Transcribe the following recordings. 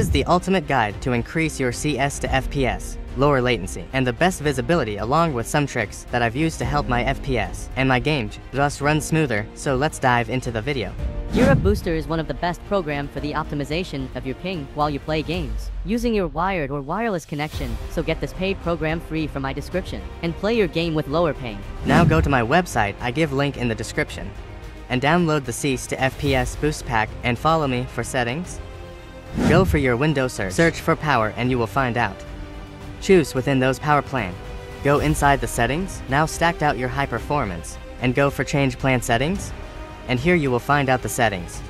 is the ultimate guide to increase your CS2 FPS, lower latency, and the best visibility along with some tricks that I've used to help my FPS and my game thus run smoother, so let's dive into the video. GearUp Booster is one of the best program for the optimization of your ping while you play games, using your wired or wireless connection, so get this paid program free from my description, and play your game with lower ping. Now go to my website, I give link in the description, and download the CS2 FPS Boost Pack and follow me for settings. Go for your window search, search for power and you will find out. Choose within those power plan. Go inside the settings, now stacked out your high performance, and go for change plan settings, and here you will find out the settings.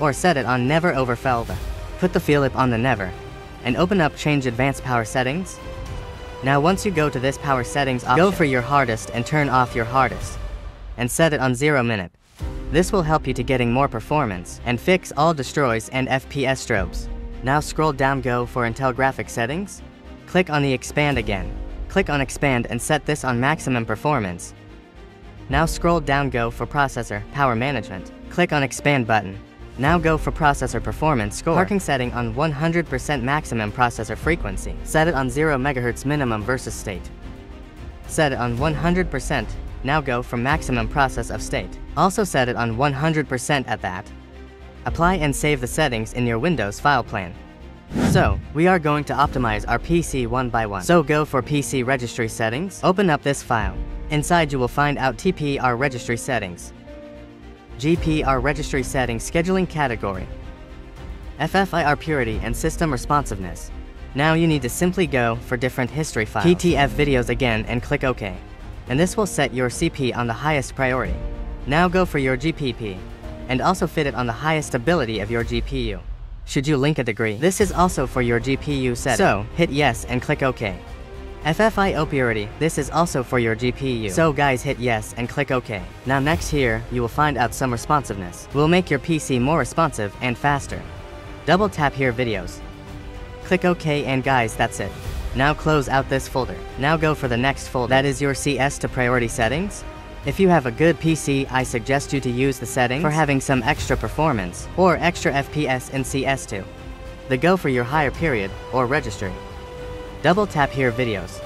Or set it on never overfilled. Put the Philip on the never, and open up change advanced power settings. Now once you go to this power settings option, go for your hard disk and turn off your hard disk, and set it on 0 minute. This will help you to getting more performance, and fix all destroys and FPS strobes. Now scroll down go for Intel graphic settings, click on the expand again, click on expand and set this on maximum performance, now scroll down go for processor, power management. Click on expand button. Now go for processor performance score. Parking setting on 100% maximum processor frequency. Set it on 0 MHz minimum versus state. Set it on 100%. Now go for maximum process of state. Also set it on 100% at that. Apply and save the settings in your Windows file plan. So, we are going to optimize our PC one by one. So go for PC registry settings, open up this file. Inside you will find out TPR registry settings, GPR registry settings scheduling category, SFIO Priority and system responsiveness. Now you need to simply go for different history files, PTF videos again and click OK. And this will set your CP on the highest priority. Now go for your GPP, and also fit it on the highest ability of your GPU. Should you link a degree, this is also for your GPU setting. So, hit yes and click OK. SFIO Priority, this is also for your GPU. So guys hit yes and click OK. Now next here, you will find out some responsiveness. Will make your PC more responsive and faster. Double tap here videos. Click OK and guys that's it. Now close out this folder. Now go for the next folder. That is your CS2 priority settings. If you have a good PC, I suggest you to use the settings for having some extra performance or extra FPS in CS2. The go for your higher period or registry. Double tap here videos.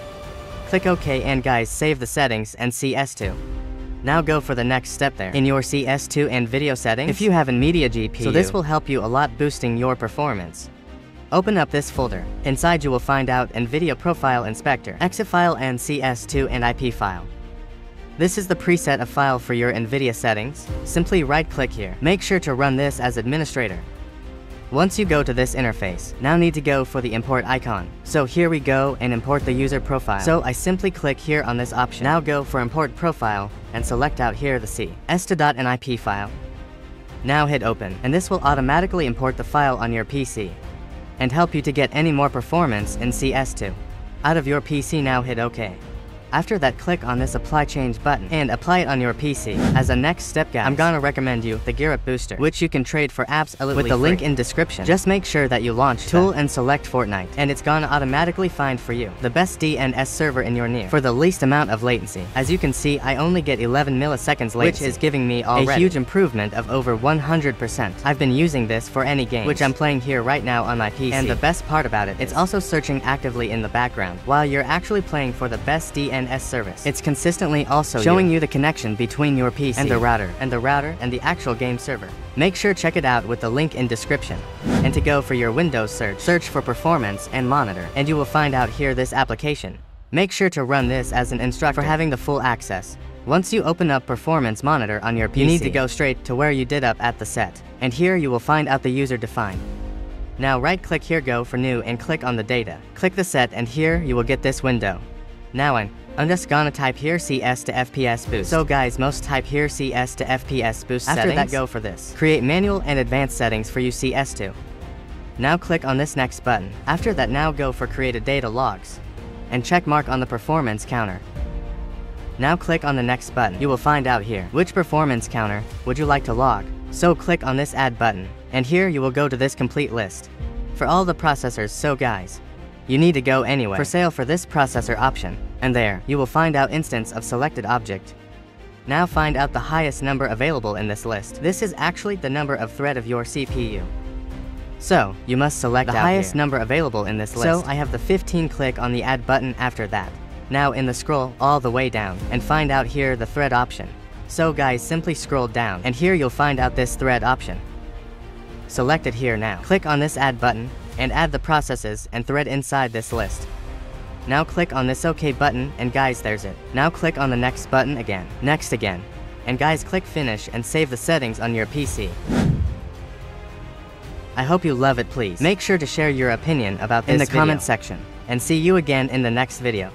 Click OK and guys save the settings and CS2. Now go for the next step there. In your CS2 and video settings, if you have a media GPU, so this will help you a lot boosting your performance. Open up this folder. Inside you will find out NVIDIA Profile Inspector, EXIF file and CS2 and IP file. This is the preset of file for your NVIDIA settings. Simply right click here. Make sure to run this as administrator. Once you go to this interface, now need to go for the import icon. So here we go and import the user profile. So I simply click here on this option. Now go for import profile and select out here the C. S2.NIP file. Now hit open and this will automatically import the file on your PC and help you to get any more performance in CS2. Out of your PC now hit OK. After that click on this apply change button and apply it on your PC. As a next step guys, I'm gonna recommend you the GearUp Booster, which you can trade for absolutely with the free. link in description. Just make sure that you launch Tool and select Fortnite, and it's gonna automatically find for you the best DNS server in your near for the least amount of latency. As you can see, I only get 11 milliseconds latency, which is giving me already a huge improvement of over 100%. I've been using this for any game, which I'm playing here right now on my PC. And the best part about it, it's also searching actively in the background, while you're actually playing for the best DNS DNS service. It's consistently also showing you. the connection between your PC and the router, and the router and the actual game server. Make sure check it out with the link in description. And to go for your Windows search, search for performance and monitor, and you will find out here this application. Make sure to run this as an instructor for having the full access. Once you open up Performance Monitor on your PC, you need to go straight to where you did up at the set. And here you will find out the user defined. Now right click here go for new and click on the data. Click the set and here you will get this window. Now I'm I'm just gonna type here CS2 FPS boost. So guys, most type here CS2 FPS boost After settings. that, go for this. Create manual and advanced settings for you CS2. Now click on this next button. After that, now go for create data logs. And check mark on the performance counter. Now click on the next button. You will find out here, which performance counter would you like to log? So click on this add button. And here you will go to this complete list. For all the processors, so guys, you need to go anyway. For sale for this processor option. And there, you will find out instance of selected object. Now find out the highest number available in this list. This is actually the number of thread of your CPU. So, you must select the highest here. number available in this list. So, I have the 15 click on the add button after that. Now in the scroll all the way down and find out here the thread option. So guys simply scroll down and here you'll find out this thread option. Select it here now. Click on this add button and add the processes and thread inside this list. Now click on this OK button and guys there's it. Now click on the next button again, next again. And guys click finish and save the settings on your PC. I hope you love it please. Make sure to share your opinion about this in the video. comment section. And see you again in the next video.